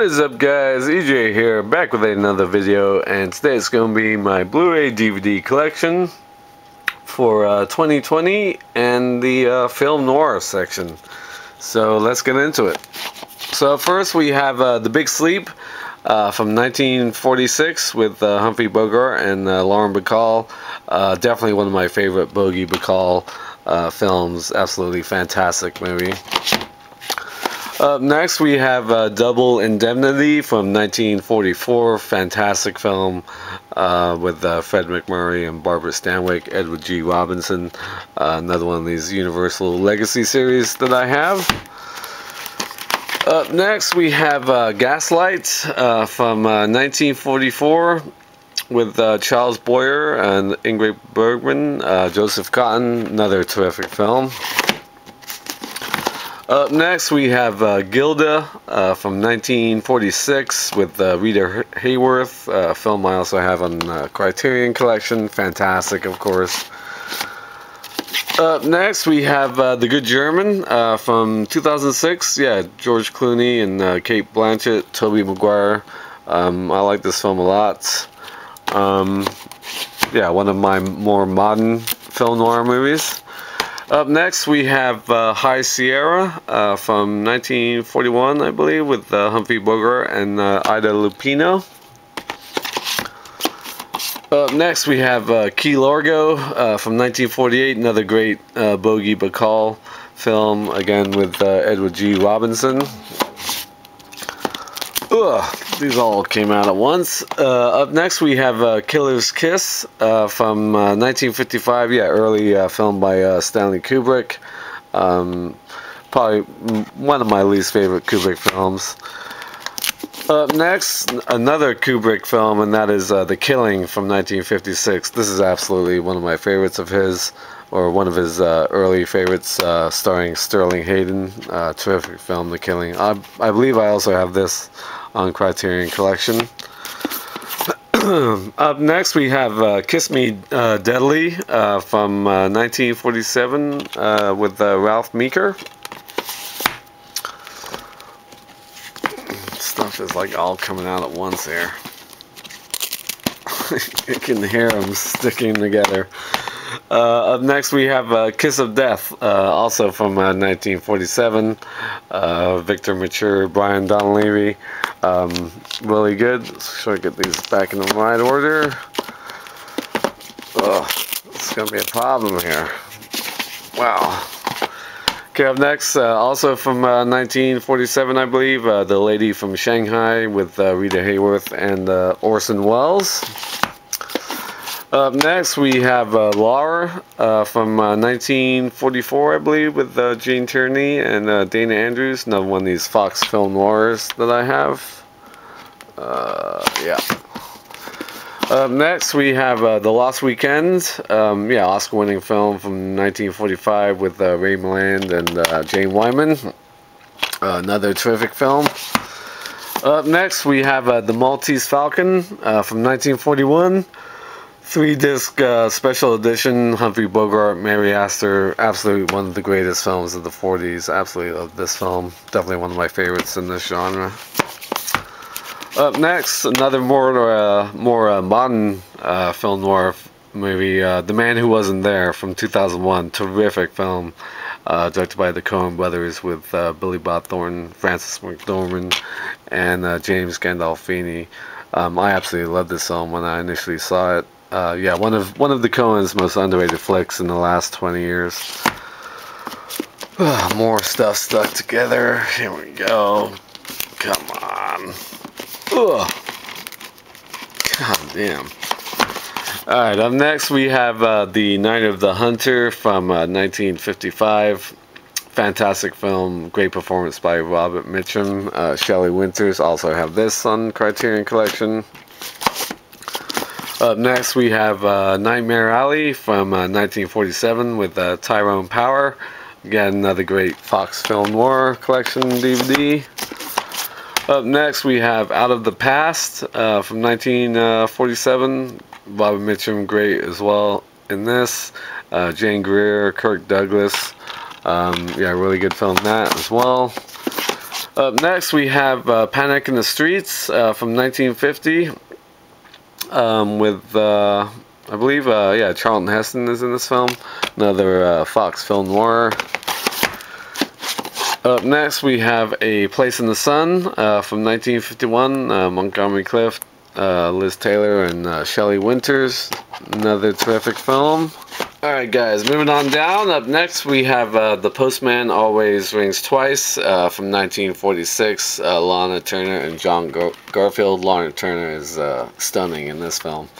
is up guys, EJ here, back with another video and today it's going to be my Blu-ray DVD collection for uh, 2020 and the uh, film noir section. So let's get into it. So first we have uh, The Big Sleep uh, from 1946 with uh, Humphrey Bogart and uh, Lauren Bacall. definitely one of my favorite Bogey Bacall films, absolutely fantastic movie. Up next, we have uh, Double Indemnity from 1944. Fantastic film uh, with uh, Fred MacMurray and Barbara Stanwyck, Edward G. Robinson. Uh, another one of these Universal Legacy series that I have. Up next, we have uh, Gaslight uh, from 1944 with Charles Boyer and Ingrid Bergman, Joseph Cotten. Another terrific film. Up next, we have uh, Gilda uh, from 1946 with uh, Rita Hayworth, a film I also have on uh, Criterion Collection. Fantastic, of course. Up next, we have uh, The Good German uh, from 2006. Yeah, George Clooney and Cate Blanchett, Tobey Maguire. Um, I like this film a lot. Um, yeah, one of my more modern film noir movies. Up next, we have uh, High Sierra uh, from 1941, I believe, with uh, Humphrey Bogart and uh, Ida Lupino. Up next, we have uh, Key Largo uh, from 1948, another great Bogey Bacall film, again with Edward G. Robinson. Ugh, these all came out at once. Uh, up next, we have uh, Killer's Kiss uh, from 1955. Uh, yeah, early uh, film by uh, Stanley Kubrick. Um, probably one of my least favorite Kubrick films. Up next, another Kubrick film, and that is The Killing from 1956. This is absolutely one of my favorites of his, or one of his early favorites, starring Sterling Hayden. terrific film, The Killing. I, I believe I also have this on Criterion Collection. Up next we have uh, Kiss Me uh, Deadly uh, from 1947 uh, uh, with Ralph Meeker. Stuff is like all coming out at once here. you can hear them sticking together. Uh, up next, we have uh, Kiss of Death, uh, also from 1947. Victor Mature, Brian Donlevy. Um, really good. So I get these back in the right order. Oh, it's going to be a problem here. Wow. Okay, up next, uh, also from uh, 1947, I believe, uh, The Lady from Shanghai with Rita Hayworth and Orson Welles. Up next, we have uh, Laura from 1944, I believe, with Gene Tierney and Dana Andrews, another one of these Fox film noirs that I have. Uh, yeah. Up next, we have uh, The Lost Weekend. Um, yeah, Oscar-winning film from 1945 with uh, Ray Milland and uh, Jane Wyman. Uh, another terrific film. Up next, we have uh, The Maltese Falcon from 1941. Three-disc special edition, Humphrey Bogart, Mary Astor. Absolutely one of the greatest films of the 40s. Absolutely love this film. Definitely one of my favorites in this genre. Up next, another more uh, more uh, modern uh, film noir movie, uh, The Man Who Wasn't There from 2001. Terrific film, uh, directed by the Coen brothers with uh, Billy Bob Thornton, Frances McDormand, and James Gandolfini. Um, I absolutely loved this film when I initially saw it. Yeah, one of one of the Coen's most underrated flicks in the last 20 years. more stuff stuck together. Here we go. Come on. Ugh. God damn. Alright, up next we have uh, The Night of the Hunter from uh, 1955. Fantastic film, great performance by Robert Mitchum. Uh, Shelley Winters also have this on Criterion Collection. Up next we have uh, Nightmare Alley from 1947 uh, with uh, Tyrone Power. Again, another great Fox Film Noir Collection DVD. Up next, we have Out of the Past uh, from 1947. Bobby Mitchum, great as well in this. Uh, Jane Greer, Kirk Douglas. Um, yeah, really good film that as well. Up next, we have uh, Panic in the Streets uh, from 1950 um, with, uh, I believe, uh, yeah, Charlton Heston is in this film. Another uh, Fox film noir. Up next, we have A Place in the Sun uh, from 1951, Montgomery Clift, Liz Taylor, and Shelley Winters. Another terrific film. Alright guys, moving on down. Up next we have uh, The Postman Always Rings Twice uh, from 1946. Uh, Lana Turner and John Gar Garfield. Lana Turner is uh, stunning in this film.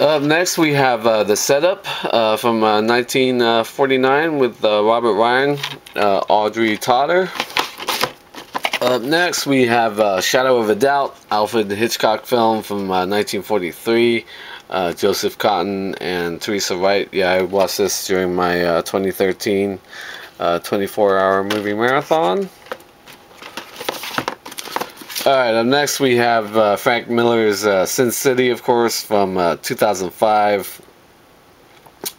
Up next we have uh, The Setup uh, from 1949 with Robert Ryan, Audrey Totter. Up next we have Shadow of a Doubt, Alfred Hitchcock film from 1943 uh, Joseph Cotten and Teresa Wright. Yeah, I watched this during my uh, 2013 uh, 24 hour movie marathon. Alright, up next we have uh, Frank Miller's uh, Sin City, of course, from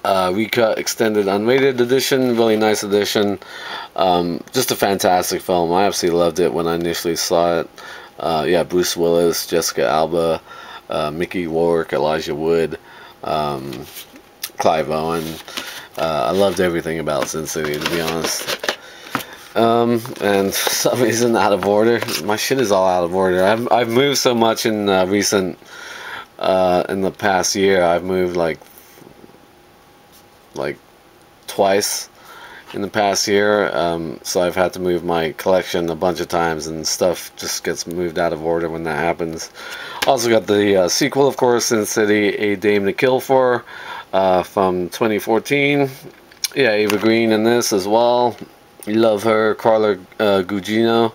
uh, 2005. recut extended unrated edition, really nice edition. Um, just a fantastic film. I absolutely loved it when I initially saw it. yeah, Bruce Willis, Jessica Alba uh, Mickey Rourke Elijah Wood, um, Clive Owen. Uh, I loved everything about Sin City, to be honest. Um, and some reason out of order. My shit is all out of order. I've, I've moved so much in uh, recent, uh, in the past year. I've moved like, like twice in the past year. Um, so I've had to move my collection a bunch of times and stuff just gets moved out of order when that happens. Also got the uh, sequel, of course, Sin City, A Dame to Kill For uh, from 2014. Yeah, Eva Green in this as well. Love her. Carla uh, Gugino.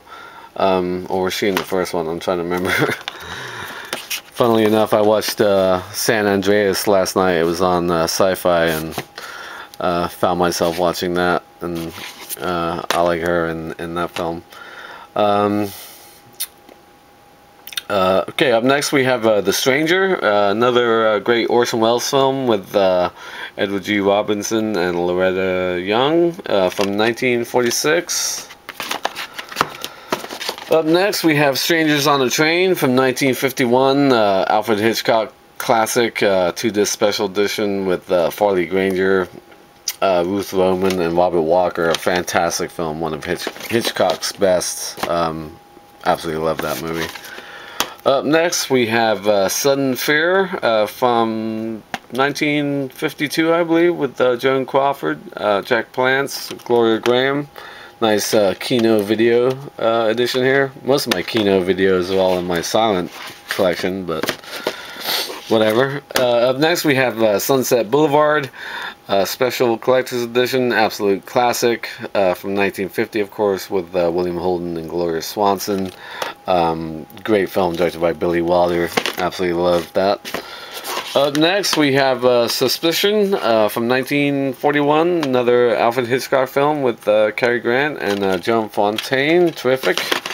Um, or was she in the first one? I'm trying to remember. Funnily enough, I watched uh, San Andreas last night. It was on uh, Sci-Fi and uh, found myself watching that, and uh, I like her in in that film. Um, uh, okay, up next we have uh, The Stranger, uh, another uh, great Orson Welles film with Edward G. Robinson and Loretta Young from 1946. Up next we have Strangers on a Train from 1951, Alfred Hitchcock classic, two-disc special edition with Farley Granger, uh, Ruth Roman and Robert Walker, a fantastic film, one of Hitch Hitchcock's best. Um, absolutely love that movie. Up next, we have uh, Sudden Fear uh, from 1952, I believe, with uh, Joan Crawford, uh, Jack Palance, Gloria Grahame. Nice uh, Kino video edition here. Most of my Kino videos are all in my silent collection, but whatever. Uh, up next, we have uh, Sunset Boulevard, uh, special collector's edition, absolute classic uh, from 1950, of course, with uh, William Holden and Gloria Swanson. Um, great film directed by Billy Wilder. Absolutely love that. Up next, we have uh, Suspicion from 1941, another Alfred Hitchcock film with Cary Grant and Joan Fontaine. Terrific.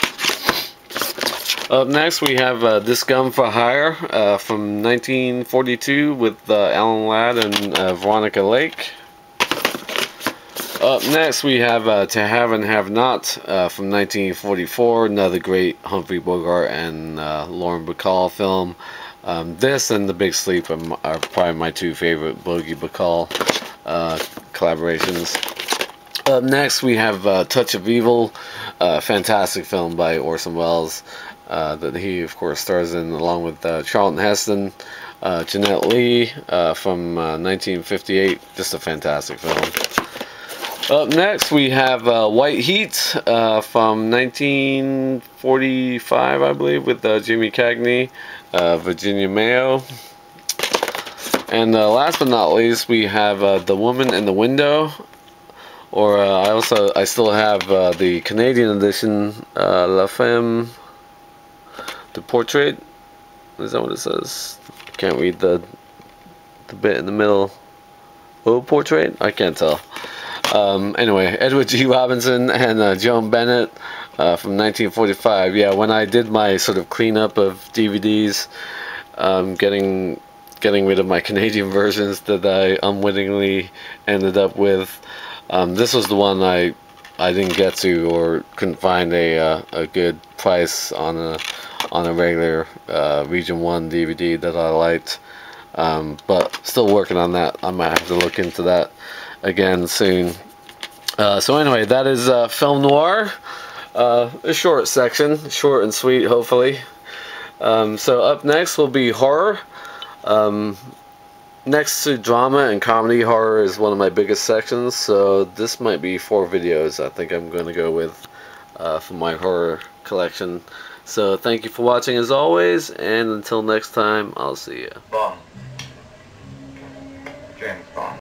Up next, we have uh, This Gun for Hire uh, from 1942 with uh, Alan Ladd and uh, Veronica Lake. Up next, we have uh, To Have and Have Not uh, from 1944, another great Humphrey Bogart and Lauren Bacall film. Um, this and The Big Sleep are, probably my two favorite Bogey Bacall collaborations. Up next, we have Touch of Evil, a fantastic film by Orson Welles uh, that he, of course, stars in along with uh, Charlton Heston, uh, Leigh uh, from 1958. Uh, Just a fantastic film. Up next, we have uh, White Heat from 1945, I believe, with Jimmy Cagney, Virginia Mayo. And last but not least, we have The Woman in the Window, or uh, I also I still have uh, the Canadian edition, uh, La Femme the portrait. Is that what it says? Can't read the the bit in the middle. Oh, portrait? I can't tell. Um, anyway, Edward G. Robinson and uh, Joan Bennett uh, from 1945. Yeah, when I did my sort of cleanup of DVDs, um, getting getting rid of my Canadian versions that I unwittingly ended up with, um, this was the one I I didn't get to or couldn't find a uh, a good price on a on a regular uh, Region One DVD that I liked. Um, but still working on that. I might have to look into that again soon. Uh, so anyway, that is uh, film noir. Uh, a short section, short and sweet, hopefully. Um, so up next will be horror. Um, next to drama and comedy, horror is one of my biggest sections. So this might be four videos. I think I'm going to go with uh, for my horror collection. So thank you for watching as always, and until next time, I'll see you. Bond. James Bond.